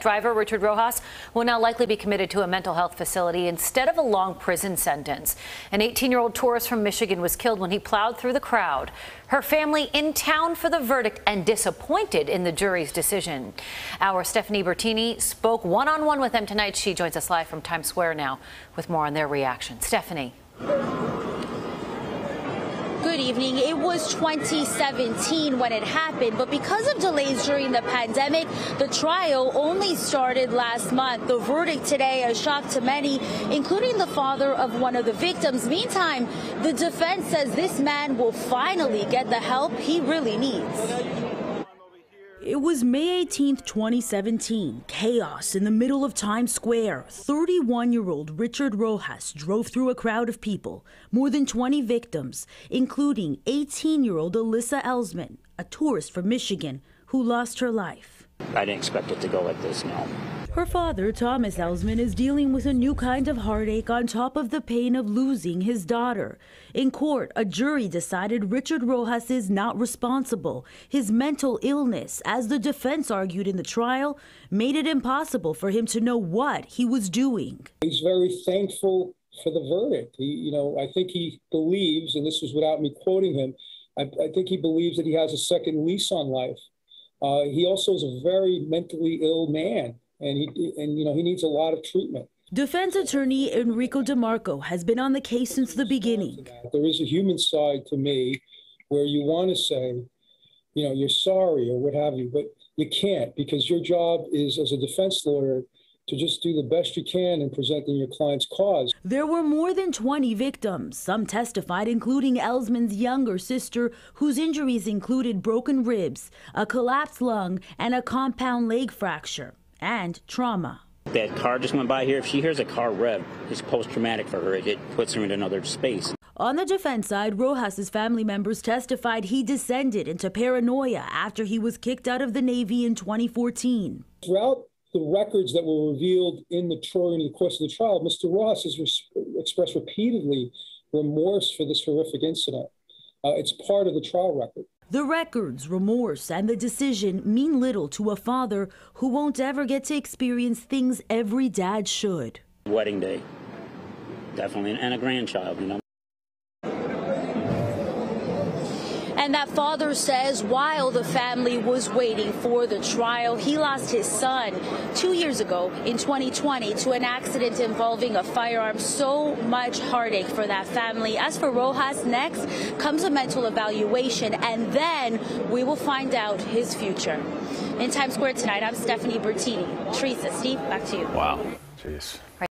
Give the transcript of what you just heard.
Driver Richard Rojas will now likely be committed to a mental health facility instead of a long prison sentence. An 18 year old tourist from Michigan was killed when he plowed through the crowd. Her family in town for the verdict and disappointed in the jury's decision. Our Stephanie Bertini spoke one on one with them tonight. She joins us live from Times Square now with more on their reaction. Stephanie. Good evening. It was 2017 when it happened, but because of delays during the pandemic, the trial only started last month. The verdict today, a shock to many, including the father of one of the victims. Meantime, the defense says this man will finally get the help he really needs. It was May 18, 2017. Chaos in the middle of Times Square. 31 year old Richard Rojas drove through a crowd of people, more than 20 victims, including 18 year old Alyssa Elsman, a tourist from Michigan who lost her life. I didn't expect it to go like this, no. Her father, Thomas Elsman, is dealing with a new kind of heartache on top of the pain of losing his daughter. In court, a jury decided Richard Rojas is not responsible. His mental illness, as the defense argued in the trial, made it impossible for him to know what he was doing. He's very thankful for the verdict. He, you know, I think he believes, and this was without me quoting him, I, I think he believes that he has a second lease on life. Uh, he also is a very mentally ill man and he and you know he needs a lot of treatment. Defense attorney Enrico DeMarco has been on the case since the beginning. There is a human side to me where you want to say, you know, you're sorry or what have you, but you can't because your job is as a defense lawyer to just do the best you can in presenting your client's cause. There were more than 20 victims. Some testified, including Elsman's younger sister, whose injuries included broken ribs, a collapsed lung, and a compound leg fracture and trauma. That car just went by here. If she hears a car rev, it's post traumatic for her. It puts her in another space. On the defense side, Rojas's family members testified he descended into paranoia after he was kicked out of the Navy in 2014. Throughout the records that were revealed in the trial, in the course of the trial, Mr. Rojas has expressed repeatedly remorse for this horrific incident. Uh, it's part of the trial record. The records, remorse, and the decision mean little to a father who won't ever get to experience things every dad should. Wedding day, definitely, and a grandchild, you know. And that father says while the family was waiting for the trial, he lost his son two years ago in 2020 to an accident involving a firearm. So much heartache for that family. As for Rojas, next comes a mental evaluation, and then we will find out his future. In Times Square tonight, I'm Stephanie Bertini. Teresa, Steve, back to you. Wow. Jeez.